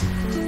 Bye.